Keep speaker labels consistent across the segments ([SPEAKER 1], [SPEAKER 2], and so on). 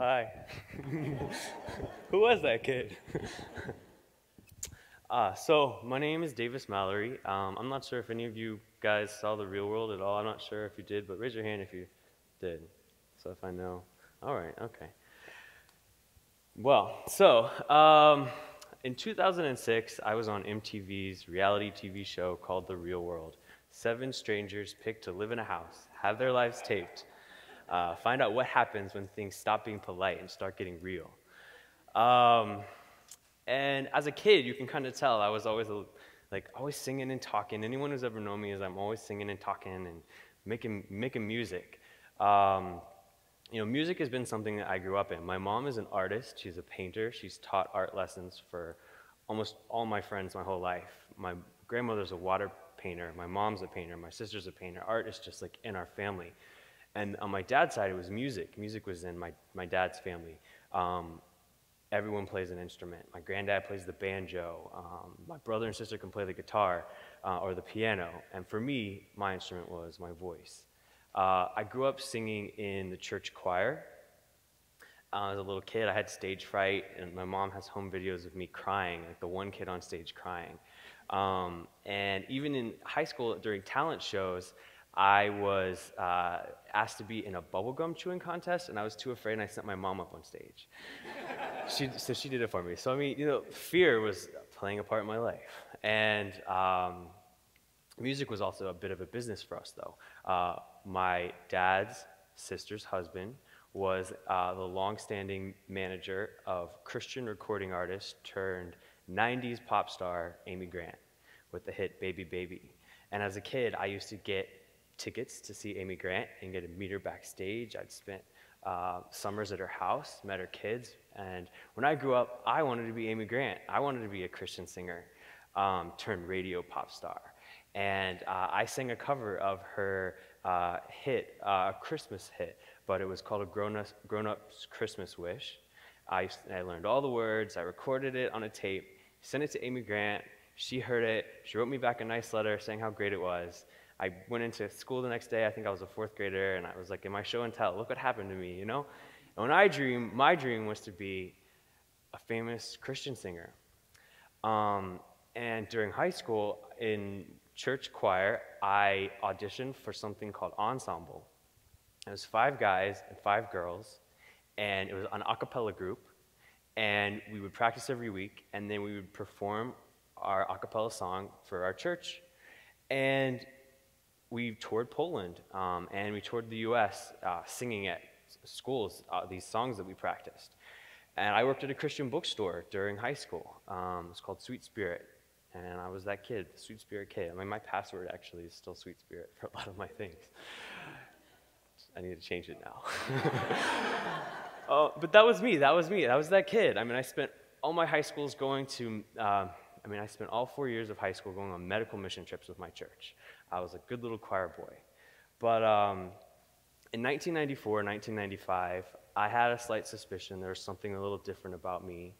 [SPEAKER 1] Hi. Who was that kid? uh, so, my name is Davis Mallory. Um, I'm not sure if any of you guys saw The Real World at all. I'm not sure if you did, but raise your hand if you did. So, if I know. All right, okay. Well, so, um, in 2006, I was on MTV's reality TV show called The Real World. Seven strangers picked to live in a house, have their lives taped, uh, find out what happens when things stop being polite and start getting real. Um, and as a kid, you can kind of tell I was always a, like always singing and talking. Anyone who's ever known me is I'm always singing and talking and making making music. Um, you know, music has been something that I grew up in. My mom is an artist. She's a painter. She's taught art lessons for almost all my friends my whole life. My grandmother's a water painter. My mom's a painter. My sister's a painter. Art is just like in our family. And on my dad's side, it was music. Music was in my, my dad's family. Um, everyone plays an instrument. My granddad plays the banjo. Um, my brother and sister can play the guitar uh, or the piano. And for me, my instrument was my voice. Uh, I grew up singing in the church choir. Uh, as a little kid, I had stage fright, and my mom has home videos of me crying, like the one kid on stage crying. Um, and even in high school, during talent shows, I was uh, asked to be in a bubblegum chewing contest, and I was too afraid, and I sent my mom up on stage. she, so she did it for me. So, I mean, you know, fear was playing a part in my life. And um, music was also a bit of a business for us, though. Uh, my dad's sister's husband was uh, the long-standing manager of Christian recording artist turned 90s pop star Amy Grant with the hit Baby Baby. And as a kid, I used to get tickets to see Amy Grant and get to meet her backstage. I'd spent uh, summers at her house, met her kids, and when I grew up, I wanted to be Amy Grant. I wanted to be a Christian singer um, turned radio pop star. And uh, I sang a cover of her uh, hit, a uh, Christmas hit, but it was called a Grown, Up, Grown Up's Christmas Wish. I, I learned all the words, I recorded it on a tape, sent it to Amy Grant. She heard it, she wrote me back a nice letter saying how great it was. I went into school the next day. I think I was a fourth grader, and I was like in my show and tell. Look what happened to me, you know. And when I dream, my dream was to be a famous Christian singer. Um, and during high school, in church choir, I auditioned for something called ensemble. It was five guys and five girls, and it was an a cappella group. And we would practice every week, and then we would perform our a cappella song for our church. And we toured Poland um, and we toured the US uh, singing at schools uh, these songs that we practiced. And I worked at a Christian bookstore during high school. Um, it's called Sweet Spirit. And I was that kid, the Sweet Spirit kid. I mean, my password actually is still Sweet Spirit for a lot of my things. I need to change it now. uh, but that was me. That was me. That was that kid. I mean, I spent all my high schools going to, uh, I mean, I spent all four years of high school going on medical mission trips with my church. I was a good little choir boy. But um, in 1994, 1995, I had a slight suspicion there was something a little different about me.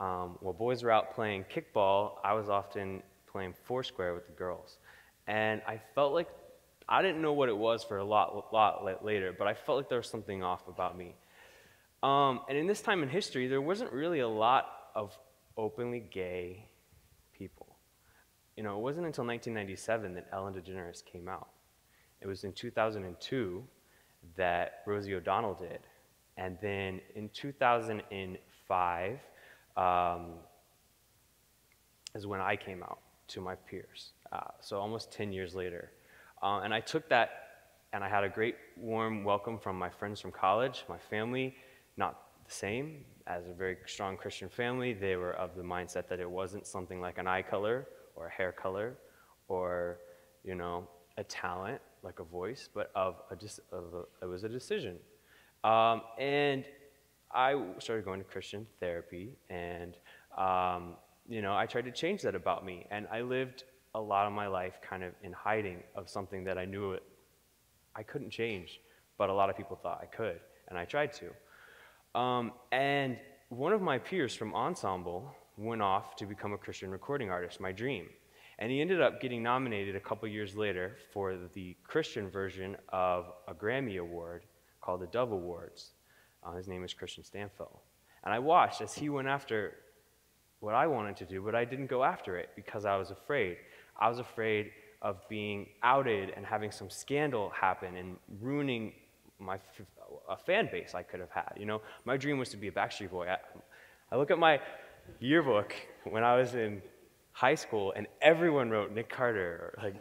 [SPEAKER 1] Um, while boys were out playing kickball, I was often playing foursquare with the girls. And I felt like, I didn't know what it was for a lot, lot later, but I felt like there was something off about me. Um, and in this time in history, there wasn't really a lot of openly gay people you know, it wasn't until 1997 that Ellen DeGeneres came out. It was in 2002 that Rosie O'Donnell did. And then in 2005 um, is when I came out to my peers. Uh, so almost 10 years later. Uh, and I took that and I had a great warm welcome from my friends from college, my family, not the same. As a very strong Christian family, they were of the mindset that it wasn't something like an eye color or a hair color or, you know, a talent like a voice, but of a, of a it was a decision. Um, and I started going to Christian therapy, and um, you know, I tried to change that about me. And I lived a lot of my life kind of in hiding of something that I knew it, I couldn't change, but a lot of people thought I could, and I tried to. Um, and one of my peers from Ensemble went off to become a Christian recording artist, my dream. And he ended up getting nominated a couple years later for the Christian version of a Grammy Award called the Dove Awards. Uh, his name is Kristian Stanfill. And I watched as he went after what I wanted to do, but I didn't go after it because I was afraid. I was afraid of being outed and having some scandal happen and ruining my a fan base I could have had. You know, my dream was to be a Backstreet Boy. I, I look at my yearbook when I was in high school, and everyone wrote Nick Carter. Like,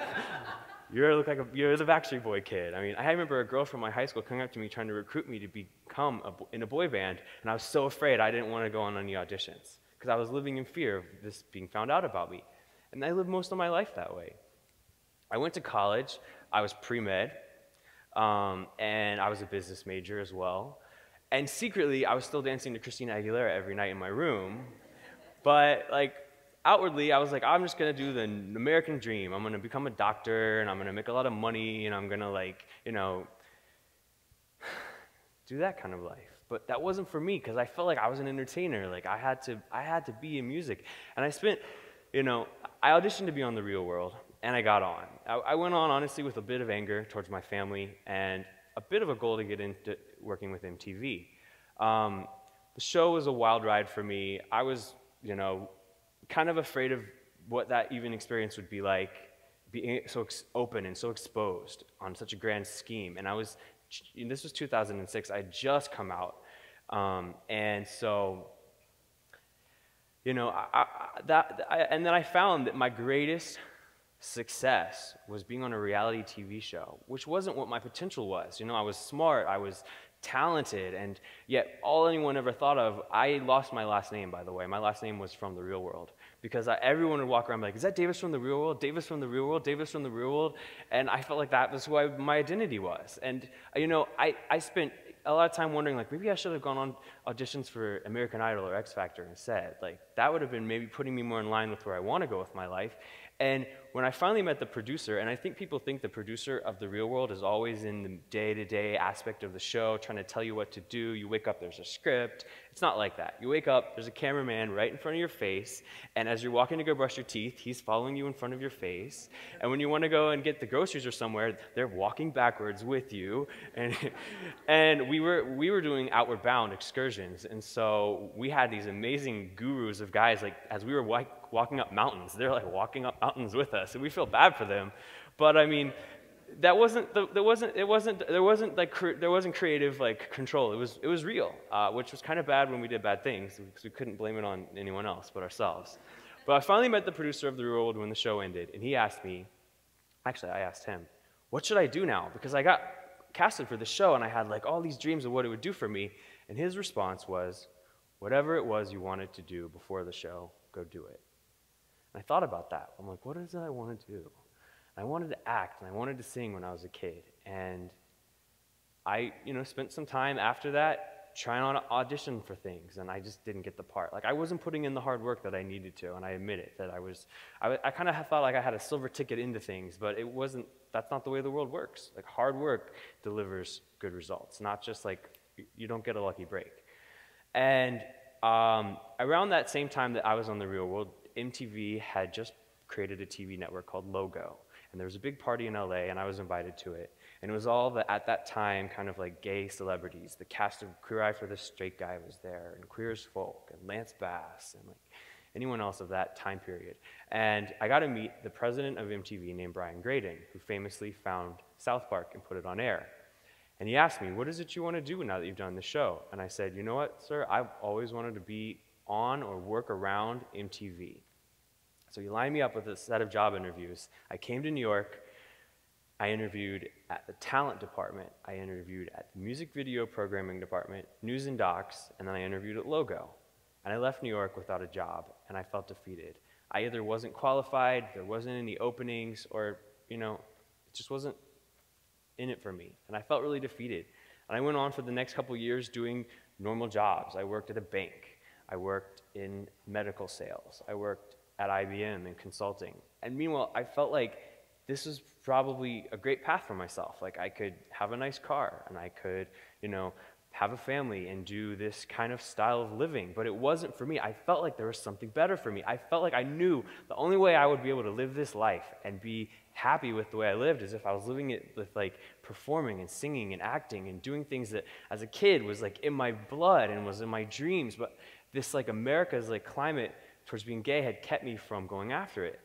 [SPEAKER 1] you look like a, you're the Backstreet Boy kid. I mean, I remember a girl from my high school coming up to me trying to recruit me to become a, in a boy band, and I was so afraid I didn't want to go on any auditions because I was living in fear of this being found out about me. And I lived most of my life that way. I went to college. I was pre med, um, and I was a business major as well. And secretly, I was still dancing to Christina Aguilera every night in my room. But, like, outwardly, I was like, I'm just gonna do the American dream. I'm gonna become a doctor, and I'm gonna make a lot of money, and I'm gonna, like, you know, do that kind of life but that wasn't for me because I felt like I was an entertainer. Like I had to, I had to be in music, and I spent, you know, I auditioned to be on The Real World, and I got on. I, I went on honestly with a bit of anger towards my family and a bit of a goal to get into working with MTV. Um, the show was a wild ride for me. I was, you know, kind of afraid of what that even experience would be like, being so open and so exposed on such a grand scheme. And I was this was 2006. I just come out. Um, and so, you know, I, I, that, I, and then I found that my greatest success was being on a reality TV show, which wasn't what my potential was. You know, I was smart, I was talented, and yet all anyone ever thought of, I lost my last name, by the way. My last name was from the real world because I, everyone would walk around like, is that Davis from the real world? Davis from the real world? Davis from the real world? And I felt like that was who I, my identity was. And, uh, you know, I, I spent a lot of time wondering, like, maybe I should have gone on auditions for American Idol or X Factor instead. Like, that would have been maybe putting me more in line with where I want to go with my life. And when I finally met the producer, and I think people think the producer of the real world is always in the day to day aspect of the show, trying to tell you what to do. You wake up, there's a script. It's not like that. You wake up, there's a cameraman right in front of your face, and as you're walking to go brush your teeth, he's following you in front of your face. And when you want to go and get the groceries or somewhere, they're walking backwards with you. And, and we, were, we were doing outward bound excursions, and so we had these amazing gurus of guys, like as we were walking up mountains. They're like walking up mountains with us, and we feel bad for them. But I mean, that wasn't the, there wasn't it wasn't there wasn't like there wasn't creative like control. It was it was real, uh, which was kind of bad when we did bad things because we couldn't blame it on anyone else but ourselves. But I finally met the producer of the Real World when the show ended, and he asked me. Actually, I asked him, "What should I do now?" Because I got casted for the show, and I had like all these dreams of what it would do for me. And his response was, "Whatever it was you wanted to do before the show, go do it." And I thought about that. I'm like, what is it I want to do? I wanted to act and I wanted to sing when I was a kid. And I, you know, spent some time after that trying to audition for things, and I just didn't get the part. Like I wasn't putting in the hard work that I needed to, and I admit it. That I was, I, I kind of thought like I had a silver ticket into things, but it wasn't. That's not the way the world works. Like hard work delivers good results, not just like you don't get a lucky break. And um, around that same time that I was on the Real World, MTV had just created a TV network called Logo. And there was a big party in LA, and I was invited to it. And it was all the, at that time, kind of like gay celebrities. The cast of Queer Eye for the Straight Guy was there, and Queer as Folk, and Lance Bass, and like anyone else of that time period. And I got to meet the president of MTV named Brian Graden, who famously found South Park and put it on air. And he asked me, What is it you want to do now that you've done the show? And I said, You know what, sir? I've always wanted to be on or work around MTV. So he lined me up with a set of job interviews. I came to New York. I interviewed at the talent department. I interviewed at the music video programming department, news and docs, and then I interviewed at Logo. And I left New York without a job, and I felt defeated. I either wasn't qualified, there wasn't any openings, or, you know, it just wasn't in it for me. And I felt really defeated. And I went on for the next couple years doing normal jobs. I worked at a bank. I worked in medical sales. I worked at IBM in consulting. And meanwhile, I felt like this was probably a great path for myself. Like I could have a nice car and I could, you know, have a family and do this kind of style of living. But it wasn't for me. I felt like there was something better for me. I felt like I knew the only way I would be able to live this life and be happy with the way I lived is if I was living it with like performing and singing and acting and doing things that as a kid was like in my blood and was in my dreams. But this like America's like climate towards being gay had kept me from going after it.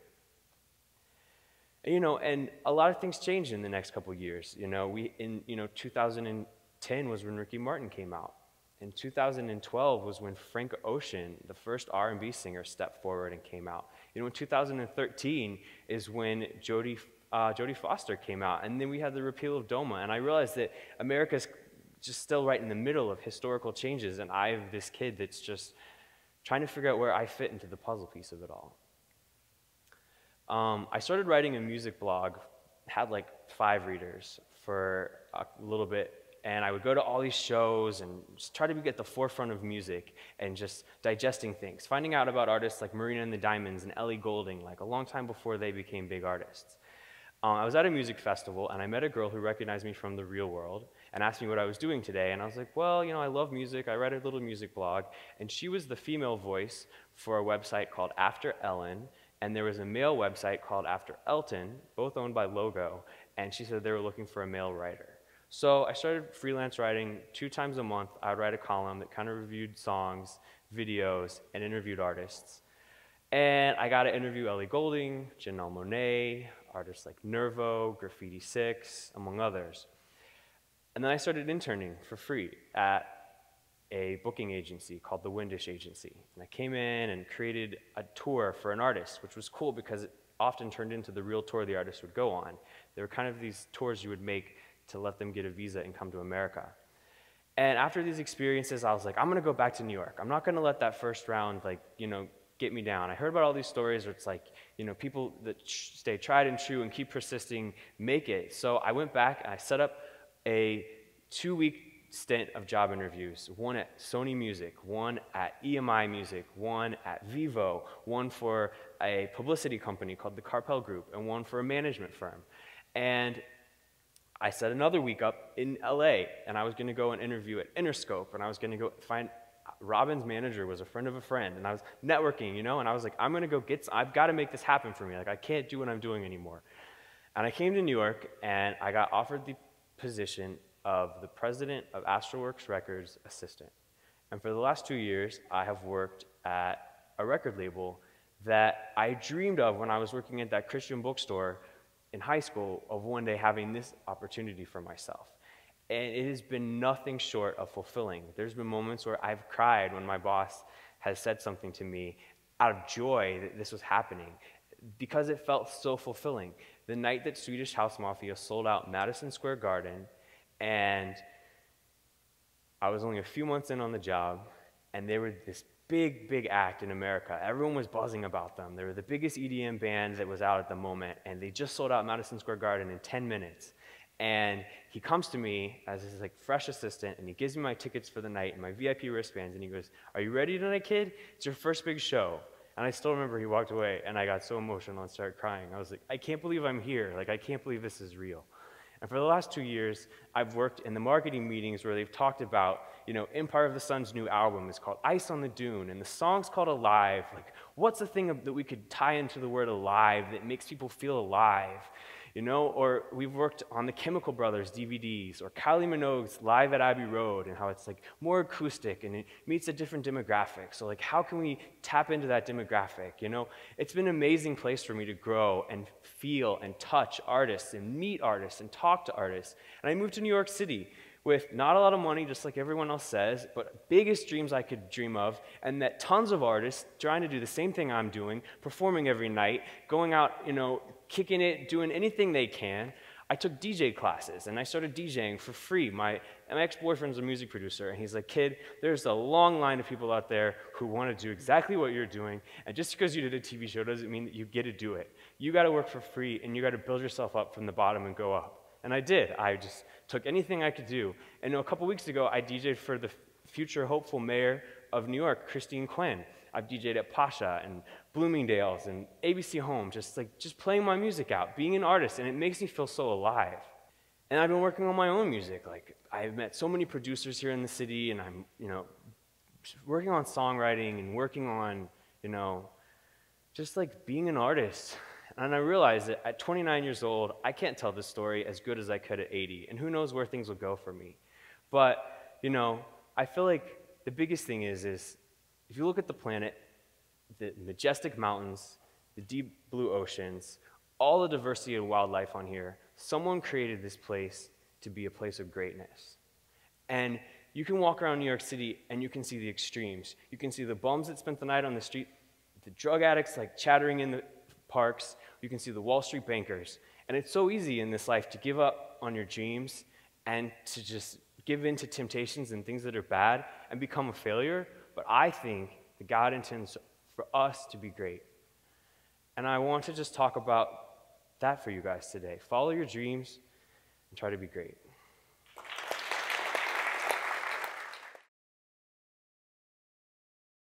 [SPEAKER 1] And, you know, and a lot of things changed in the next couple years. You know, we in you know 2010 was when Ricky Martin came out. In 2012 was when Frank Ocean, the first R&B singer, stepped forward and came out. You know, in 2013 is when Jodie, uh, Jodie Foster came out, and then we had the repeal of DOMA. And I realized that America's just still right in the middle of historical changes, and I have this kid that's just trying to figure out where I fit into the puzzle piece of it all. Um, I started writing a music blog, had like five readers for a little bit and I would go to all these shows and try to be at the forefront of music and just digesting things, finding out about artists like Marina and the Diamonds and Ellie Goulding, like a long time before they became big artists. Um, I was at a music festival and I met a girl who recognized me from the real world and asked me what I was doing today. And I was like, well, you know, I love music. I write a little music blog. And she was the female voice for a website called After Ellen. And there was a male website called After Elton, both owned by Logo. And she said they were looking for a male writer. So I started freelance writing two times a month. I would write a column that kind of reviewed songs, videos, and interviewed artists. And I got to interview Ellie Goulding, Janelle Monáe, artists like Nervo, Graffiti Six, among others. And then I started interning for free at a booking agency called the Windish Agency. And I came in and created a tour for an artist, which was cool because it often turned into the real tour the artist would go on. They were kind of these tours you would make to let them get a visa and come to America. And after these experiences, I was like, I'm gonna go back to New York. I'm not gonna let that first round, like, you know, get me down. I heard about all these stories where it's like, you know, people that stay tried and true and keep persisting make it. So I went back and I set up a two week stint of job interviews one at Sony Music, one at EMI Music, one at Vevo, one for a publicity company called the Karpel Group, and one for a management firm. And I set another week up in LA, and I was going to go and interview at Interscope, and I was going to go find Robin's manager was a friend of a friend, and I was networking, you know, and I was like, I'm going to go get, some, I've got to make this happen for me. Like, I can't do what I'm doing anymore. And I came to New York, and I got offered the position of the president of Astralwerks Records assistant. And for the last two years, I have worked at a record label that I dreamed of when I was working at that Christian bookstore in high school of one day having this opportunity for myself. And it has been nothing short of fulfilling. There's been moments where I've cried when my boss has said something to me out of joy that this was happening because it felt so fulfilling. The night that Swedish House Mafia sold out Madison Square Garden, and I was only a few months in on the job, and they were this big, big act in America. Everyone was buzzing about them. They were the biggest EDM band that was out at the moment, and they just sold out Madison Square Garden in 10 minutes. And he comes to me as his like fresh assistant, and he gives me my tickets for the night and my VIP wristbands, and he goes, "Are you ready tonight, kid? It's your first big show." And I still remember he walked away, and I got so emotional and started crying. I was like, "I can't believe I'm here! Like, I can't believe this is real." And for the last two years, I've worked in the marketing meetings where they've talked about, you know, Empire of the Sun's new album is called Ice on the Dune, and the song's called Alive. Like, what's the thing that we could tie into the word alive that makes people feel alive? You know, or we've worked on the Chemical Brothers DVDs, or Kylie Minogue's Live at Abbey Road, and how it's like more acoustic and it meets a different demographic. So, like, how can we tap into that demographic? You know, it's been an amazing place for me to grow and feel and touch artists and meet artists and talk to artists. And I moved to New York City with not a lot of money, just like everyone else says, but biggest dreams I could dream of, and that tons of artists trying to do the same thing I'm doing, performing every night, going out, you know, kicking it, doing anything they can. I took DJ classes and I started DJing for free. My, my ex boyfriend's a music producer, and he's like, Kid, there's a long line of people out there who want to do exactly what you're doing, and just because you did a TV show doesn't mean that you get to do it. You got to work for free, and you got to build yourself up from the bottom and go up. And I did. I just took anything I could do. And a couple weeks ago, I DJed for the future hopeful mayor of New York, Christine Quinn. I've DJed at Pacha and Bloomingdale's and ABC Home, just like just playing my music out, being an artist, and it makes me feel so alive. And I've been working on my own music. Like, I've met so many producers here in the city, and I'm, you know, working on songwriting and working on, you know, just like being an artist. And I realized that at 29 years old, I can't tell this story as good as I could at 80. And who knows where things will go for me. But, you know, I feel like the biggest thing is, is if you look at the planet, the majestic mountains, the deep blue oceans, all the diversity of wildlife on here, someone created this place to be a place of greatness. And you can walk around New York City and you can see the extremes. You can see the bums that spent the night on the street, the drug addicts like chattering in the parks. You can see the Wall Street bankers. And it's so easy in this life to give up on your dreams and to just give in to temptations and things that are bad and become a failure. But I think that God intends for us to be great. And I want to just talk about that for you guys today. Follow your dreams and try to be great.